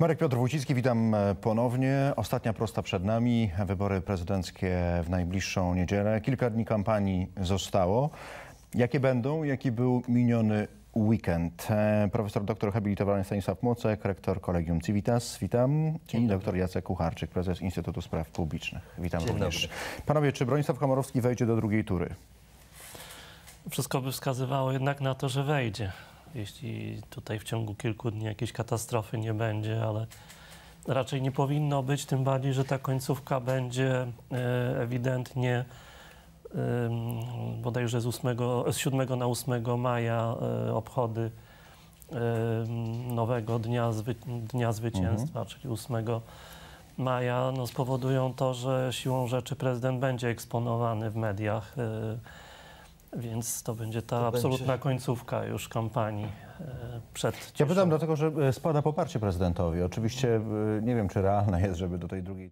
Marek Piotr Wójcicki, witam e, ponownie. Ostatnia prosta przed nami. Wybory prezydenckie w najbliższą niedzielę. Kilka dni kampanii zostało. Jakie będą? Jaki był miniony weekend? E, Profesor doktor habilitowany Stanisław Mocek, rektor Kolegium Civitas. Witam. I doktor Jacek Kucharczyk, prezes Instytutu Spraw Publicznych. Witam Dzień również. dobry. Panowie, czy Bronisław Komorowski wejdzie do drugiej tury? Wszystko by wskazywało jednak na to, że wejdzie. Jeśli tutaj w ciągu kilku dni jakiejś katastrofy nie będzie, ale raczej nie powinno być, tym bardziej, że ta końcówka będzie e, ewidentnie bodajże z, 8, z 7 na 8 maja e, obchody nowego dnia, zwy, dnia zwycięstwa, czyli 8 maja, no, spowodują to, że siłą rzeczy prezydent będzie eksponowany w mediach. Więc to będzie ta To absolutna będzie- końcówka już kampanii e, przed Ja pytam dlatego, że e, spada poparcie prezydentowi. Oczywiście e, nie wiem, czy realne jest, żeby do tej drugiej